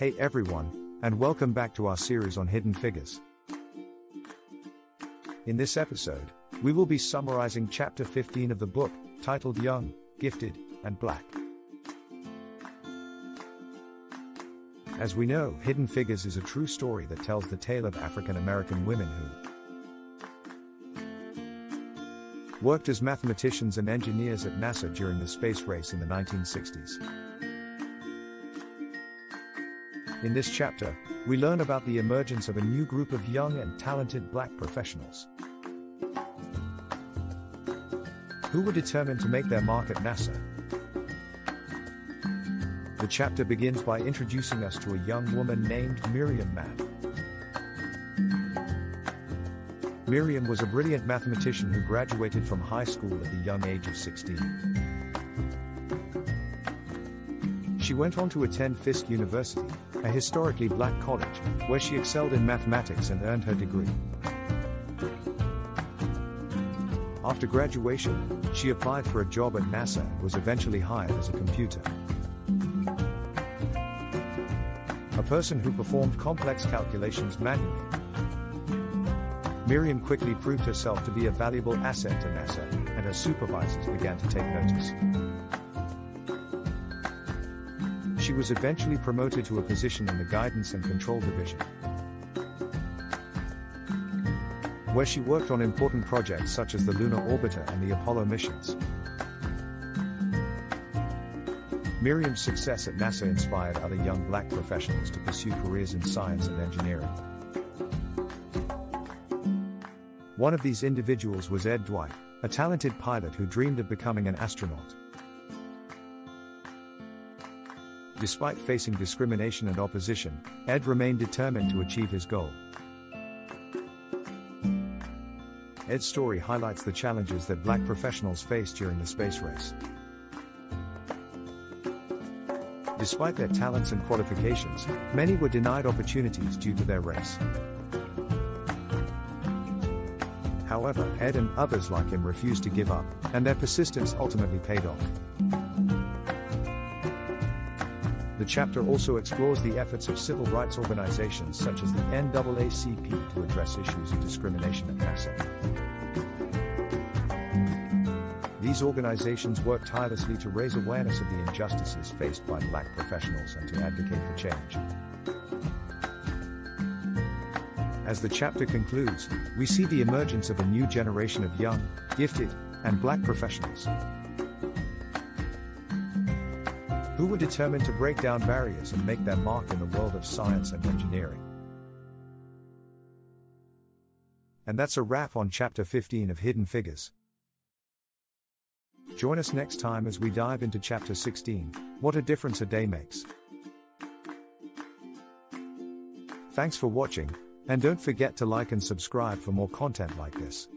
Hey everyone, and welcome back to our series on hidden figures. In this episode, we will be summarizing chapter 15 of the book, titled Young, Gifted, and Black. As we know, Hidden Figures is a true story that tells the tale of African American women who worked as mathematicians and engineers at NASA during the space race in the 1960s. In this chapter, we learn about the emergence of a new group of young and talented black professionals who were determined to make their mark at NASA. The chapter begins by introducing us to a young woman named Miriam Matt. Miriam was a brilliant mathematician who graduated from high school at the young age of 16. She went on to attend Fisk University, a historically black college, where she excelled in mathematics and earned her degree. After graduation, she applied for a job at NASA and was eventually hired as a computer. A person who performed complex calculations manually. Miriam quickly proved herself to be a valuable asset to NASA, and her supervisors began to take notice. She was eventually promoted to a position in the Guidance and Control Division, where she worked on important projects such as the Lunar Orbiter and the Apollo missions. Miriam's success at NASA inspired other young black professionals to pursue careers in science and engineering. One of these individuals was Ed Dwight, a talented pilot who dreamed of becoming an astronaut. Despite facing discrimination and opposition, Ed remained determined to achieve his goal. Ed's story highlights the challenges that black professionals face during the space race. Despite their talents and qualifications, many were denied opportunities due to their race. However, Ed and others like him refused to give up, and their persistence ultimately paid off. The chapter also explores the efforts of civil rights organizations such as the NAACP to address issues of discrimination at NASA. These organizations work tirelessly to raise awareness of the injustices faced by black professionals and to advocate for change. As the chapter concludes, we see the emergence of a new generation of young, gifted, and black professionals who were determined to break down barriers and make their mark in the world of science and engineering. And that's a wrap on chapter 15 of Hidden Figures. Join us next time as we dive into chapter 16 What a Difference a Day Makes. Thanks for watching, and don't forget to like and subscribe for more content like this.